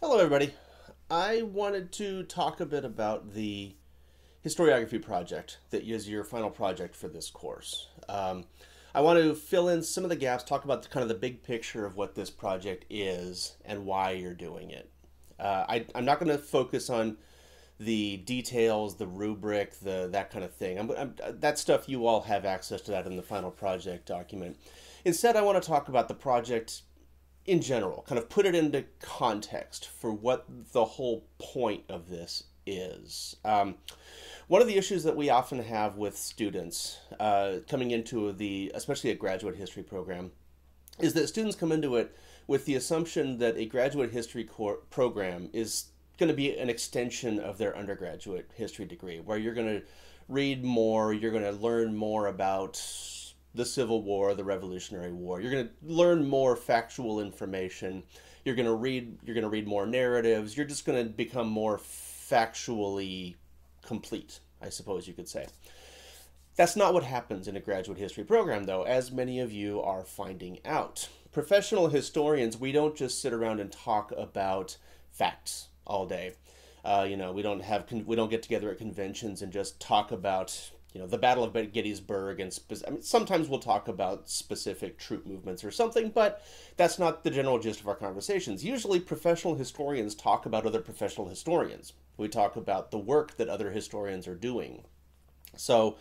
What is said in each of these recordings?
Hello, everybody. I wanted to talk a bit about the historiography project that is your final project for this course. Um, I want to fill in some of the gaps, talk about the, kind of the big picture of what this project is and why you're doing it. Uh, I, am not going to focus on the details, the rubric, the that kind of thing. I'm, I'm, that stuff you all have access to that in the final project document. Instead, I want to talk about the project in general, kind of put it into context for what the whole point of this is. Um, one of the issues that we often have with students uh, coming into the, especially a graduate history program, is that students come into it with the assumption that a graduate history program is going to be an extension of their undergraduate history degree, where you're going to read more, you're going to learn more about the Civil War, the Revolutionary War. You're going to learn more factual information. You're going to read you're going to read more narratives. You're just going to become more factually complete, I suppose you could say. That's not what happens in a graduate history program though, as many of you are finding out. Professional historians, we don't just sit around and talk about facts all day. Uh, you know, we don't have we don't get together at conventions and just talk about you know the Battle of Gettysburg, and I mean, sometimes we'll talk about specific troop movements or something, but that's not the general gist of our conversations. Usually, professional historians talk about other professional historians. We talk about the work that other historians are doing. So,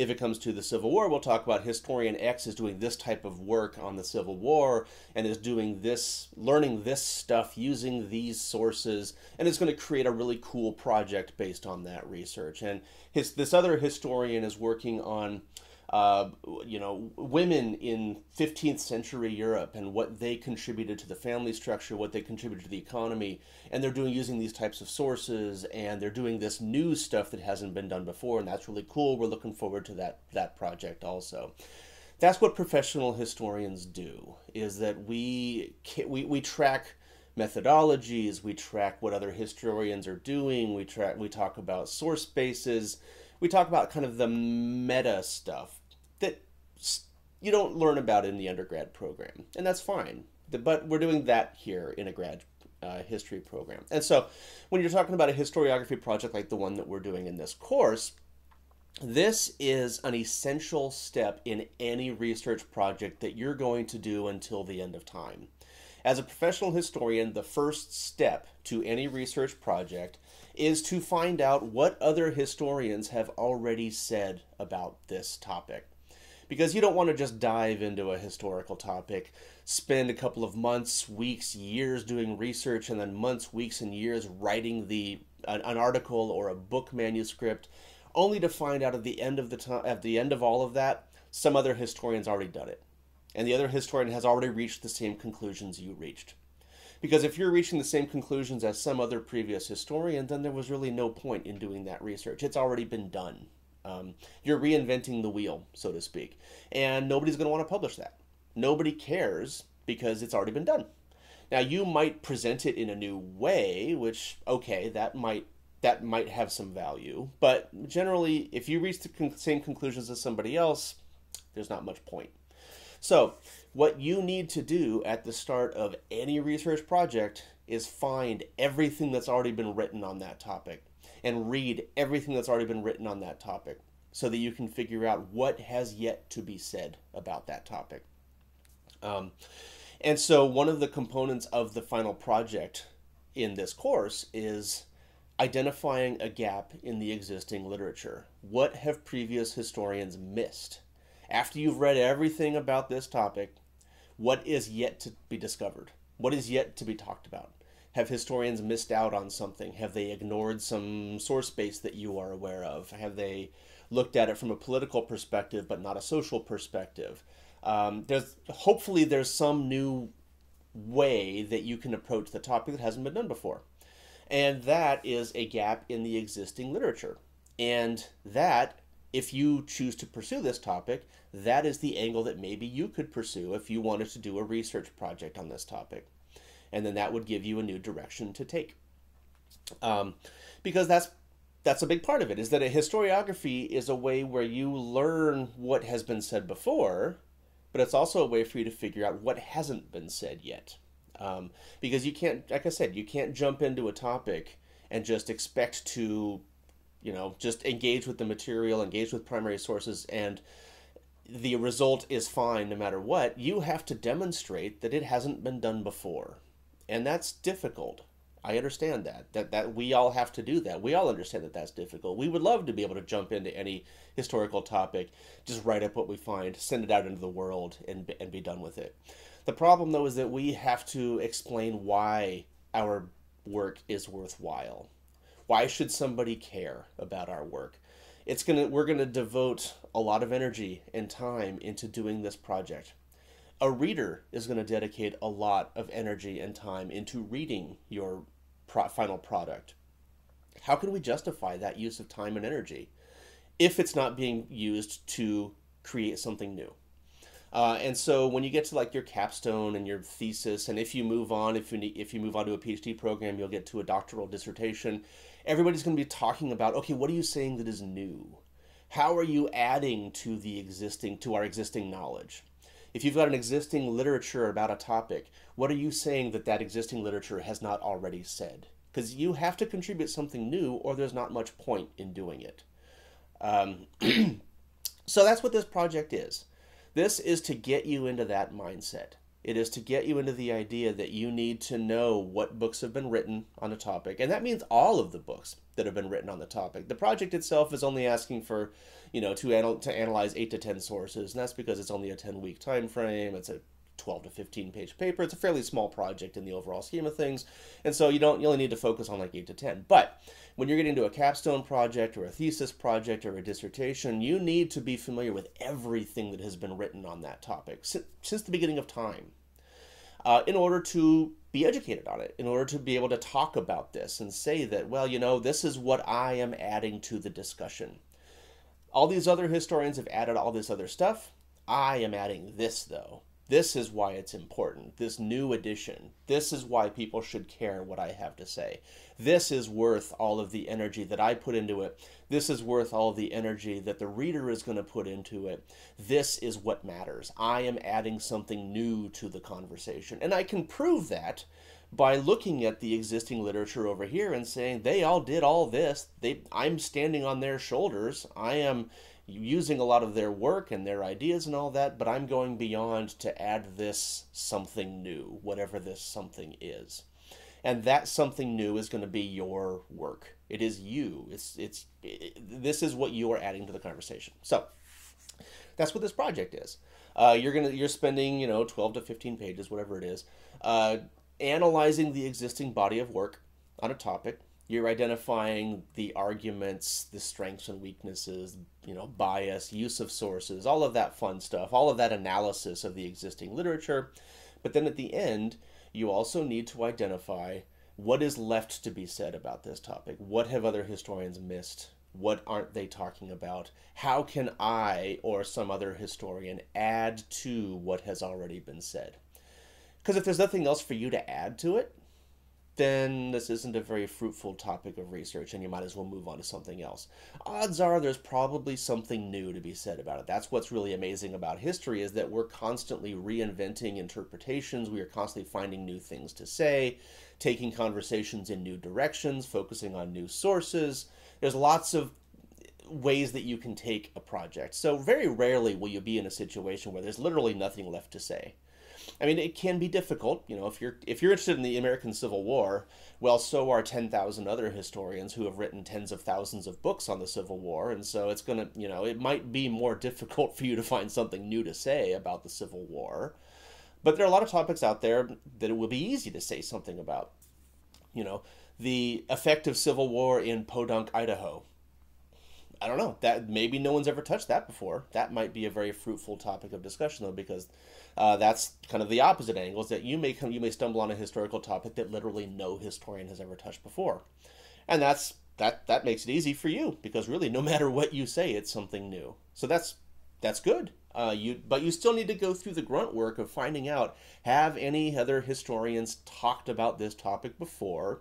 if it comes to the Civil War, we'll talk about historian X is doing this type of work on the Civil War and is doing this, learning this stuff using these sources, and is going to create a really cool project based on that research. And his this other historian is working on uh, you know, women in 15th century Europe and what they contributed to the family structure, what they contributed to the economy, and they're doing using these types of sources, and they're doing this new stuff that hasn't been done before, and that's really cool. We're looking forward to that that project also. That's what professional historians do. Is that we we we track methodologies, we track what other historians are doing, we track we talk about source bases we talk about kind of the meta stuff you don't learn about in the undergrad program, and that's fine. But we're doing that here in a grad uh, history program. And so, when you're talking about a historiography project like the one that we're doing in this course, this is an essential step in any research project that you're going to do until the end of time. As a professional historian, the first step to any research project is to find out what other historians have already said about this topic because you don't want to just dive into a historical topic, spend a couple of months, weeks, years doing research, and then months, weeks, and years writing the an, an article or a book manuscript, only to find out at the end of the at the end of all of that, some other historian's already done it, and the other historian has already reached the same conclusions you reached. Because if you're reaching the same conclusions as some other previous historian, then there was really no point in doing that research. It's already been done. Um, you're reinventing the wheel, so to speak. And nobody's going to want to publish that. Nobody cares because it's already been done. Now you might present it in a new way, which okay, that might that might have some value, but generally, if you reach the con- same conclusions as somebody else, there's not much point. So, what you need to do at the start of any research project is find everything that's already been written on that topic and read everything that's already been written on that topic so that you can figure out what has yet to be said about that topic. Um, and so, one of the components of the final project in this course is identifying a gap in the existing literature. What have previous historians missed? After you've read everything about this topic, what is yet to be discovered? What is yet to be talked about? Have historians missed out on something? Have they ignored some source base that you are aware of? Have they looked at it from a political perspective but not a social perspective? Um, there's hopefully there's some new way that you can approach the topic that hasn't been done before, and that is a gap in the existing literature. And that, if you choose to pursue this topic, that is the angle that maybe you could pursue if you wanted to do a research project on this topic and then that would give you a new direction to take. Um, because that's that's a big part of it is that a historiography is a way where you learn what has been said before, but it's also a way for you to figure out what hasn't been said yet. Um, because you can't, like I said, you can't jump into a topic and just expect to, you know, just engage with the material, engage with primary sources, and the result is fine no matter what. You have to demonstrate that it hasn't been done before. And that's difficult. I understand that. That that we all have to do that. We all understand that that's difficult. We would love to be able to jump into any historical topic, just write up what we find, send it out into the world, and and be done with it. The problem though is that we have to explain why our work is worthwhile. Why should somebody care about our work? It's gonna we're gonna devote a lot of energy and time into doing this project a reader is going to dedicate a lot of energy and time into reading your pro- final product. How can we justify that use of time and energy if it's not being used to create something new? Uh, and so when you get to like your capstone and your thesis, and if you move on, if you need, if you move on to a PhD program, you'll get to a doctoral dissertation. Everybody's going to be talking about, okay, what are you saying that is new? How are you adding to the existing to our existing knowledge? If you've got an existing literature about a topic, what are you saying that that existing literature has not already said? Because you have to contribute something new, or there's not much point in doing it. Um, so that's what this project is. This is to get you into that mindset. It is to get you into the idea that you need to know what books have been written on a topic. And that means all of the books that have been written on the topic. The project itself is only asking for you know, to anal- to analyze eight to ten sources, and that's because it's only a ten week time frame. It's a 12 to 15 page paper. It's a fairly small project in the overall scheme of things. And so you don't you only need to focus on like 8 to 10. But when you're getting to a capstone project or a thesis project or a dissertation, you need to be familiar with everything that has been written on that topic since, since the beginning of time. Uh, in order to be educated on it, in order to be able to talk about this and say that, well, you know, this is what I am adding to the discussion. All these other historians have added all this other stuff. I am adding this, though. This is why it's important. This new addition. This is why people should care what I have to say. This is worth all of the energy that I put into it. This is worth all the energy that the reader is going to put into it. This is what matters. I am adding something new to the conversation. And I can prove that by looking at the existing literature over here and saying they all did all this. They I'm standing on their shoulders. I am using a lot of their work and their ideas and all that, but I'm going beyond to add this something new, whatever this something is. And that something new is going to be your work. It is you. It's it's it, this is what you are adding to the conversation. So that's what this project is. Uh, you're gonna you're spending you know 12 to 15 pages, whatever it is, uh, analyzing the existing body of work on a topic. You're identifying the arguments, the strengths and weaknesses, you know, bias, use of sources, all of that fun stuff, all of that analysis of the existing literature. But then at the end, you also need to identify what is left to be said about this topic. What have other historians missed? What aren't they talking about? How can I or some other historian add to what has already been said? Because if there's nothing else for you to add to it, then this isn't a very fruitful topic of research and you might as well move on to something else. Odds are there's probably something new to be said about it. That's what's really amazing about history is that we're constantly reinventing interpretations, we are constantly finding new things to say, taking conversations in new directions, focusing on new sources. There's lots of ways that you can take a project. So very rarely will you be in a situation where there's literally nothing left to say. I mean, it can be difficult. You know, if you're if you're interested in the American Civil War, well, so are ten thousand other historians who have written tens of thousands of books on the Civil War, and so it's gonna, you know, it might be more difficult for you to find something new to say about the Civil War. But there are a lot of topics out there that it will be easy to say something about. You know, the effect of Civil War in Podunk, Idaho. I don't know. That maybe no one's ever touched that before. That might be a very fruitful topic of discussion though, because uh, that's kind of the opposite angle is that you may come, you may stumble on a historical topic that literally no historian has ever touched before, and that's that that makes it easy for you because really no matter what you say, it's something new. So that's that's good. Uh, you but you still need to go through the grunt work of finding out have any other historians talked about this topic before,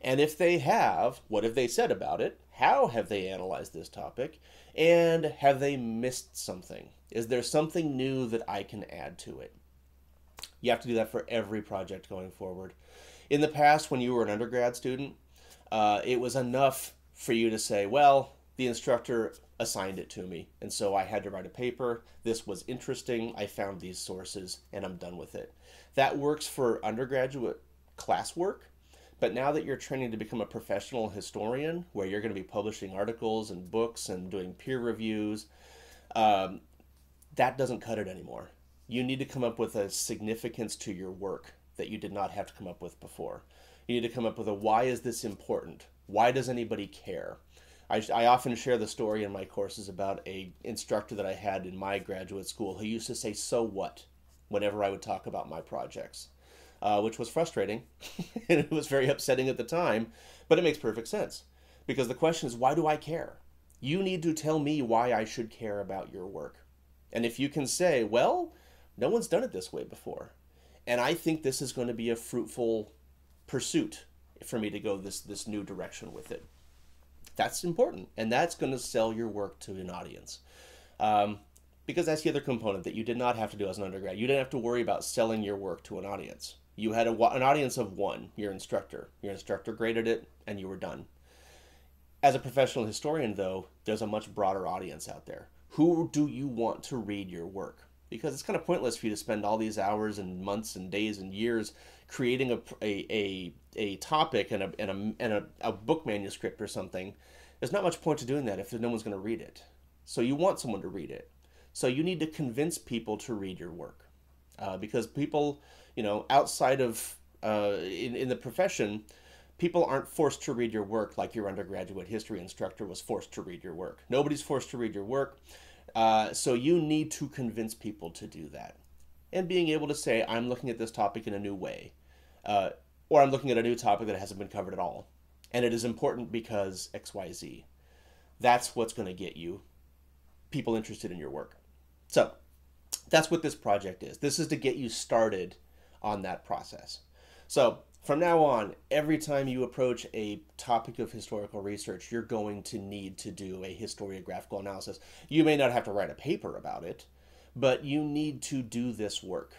and if they have, what have they said about it? How have they analyzed this topic? And have they missed something? Is there something new that I can add to it? You have to do that for every project going forward. In the past, when you were an undergrad student, uh, it was enough for you to say, well, the instructor assigned it to me, and so I had to write a paper. This was interesting. I found these sources, and I'm done with it. That works for undergraduate classwork, but now that you're training to become a professional historian, where you're going to be publishing articles and books and doing peer reviews, um, that doesn't cut it anymore. You need to come up with a significance to your work that you did not have to come up with before. You need to come up with a why is this important? Why does anybody care? I, I often share the story in my courses about a instructor that I had in my graduate school who used to say, so what, whenever I would talk about my projects, uh, which was frustrating and it was very upsetting at the time, but it makes perfect sense because the question is, why do I care? You need to tell me why I should care about your work. And if you can say, well, no one's done it this way before, and I think this is going to be a fruitful pursuit for me to go this this new direction with it. That's important, and that's going to sell your work to an audience. Um, because that's the other component that you did not have to do as an undergrad. You didn't have to worry about selling your work to an audience. You had a, an audience of one, your instructor. Your instructor graded it, and you were done. As a professional historian, though, there's a much broader audience out there. Who do you want to read your work? because it's kind of pointless for you to spend all these hours and months and days and years creating a, a, a, a topic and, a, and, a, and a, a book manuscript or something. There's not much point to doing that if no one's going to read it. So you want someone to read it. So you need to convince people to read your work. Uh, because people, you know, outside of, uh, in, in the profession, people aren't forced to read your work like your undergraduate history instructor was forced to read your work. Nobody's forced to read your work. Uh, so you need to convince people to do that. And being able to say, I'm looking at this topic in a new way, uh, or I'm looking at a new topic that hasn't been covered at all. And it is important because XYZ. That's what's going to get you people interested in your work. So that's what this project is. This is to get you started on that process. So from now on, every time you approach a topic of historical research, you're going to need to do a historiographical analysis. You may not have to write a paper about it, but you need to do this work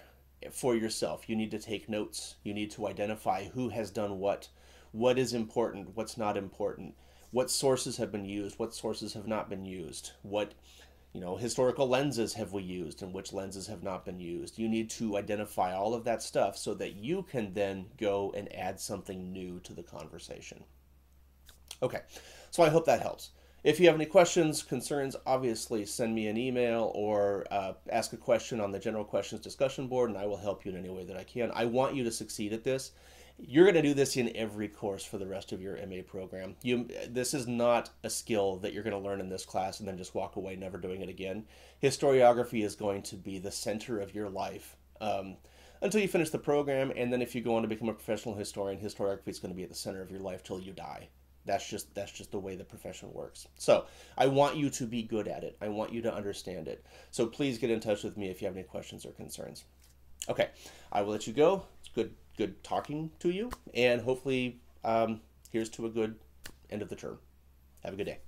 for yourself. You need to take notes. You need to identify who has done what, what is important, what's not important, what sources have been used, what sources have not been used, what you know, historical lenses have we used and which lenses have not been used. You need to identify all of that stuff so that you can then go and add something new to the conversation. Okay, so I hope that helps. If you have any questions, concerns, obviously send me an email or uh, ask a question on the general questions discussion board and I will help you in any way that I can. I want you to succeed at this you're going to do this in every course for the rest of your MA program. You, this is not a skill that you're going to learn in this class and then just walk away never doing it again. Historiography is going to be the center of your life um, until you finish the program, and then if you go on to become a professional historian, historiography is going to be at the center of your life till you die. That's just that's just the way the profession works. So I want you to be good at it. I want you to understand it. So please get in touch with me if you have any questions or concerns. Okay, I will let you go. Good good talking to you, and hopefully, um, here's to a good end of the term. Have a good day.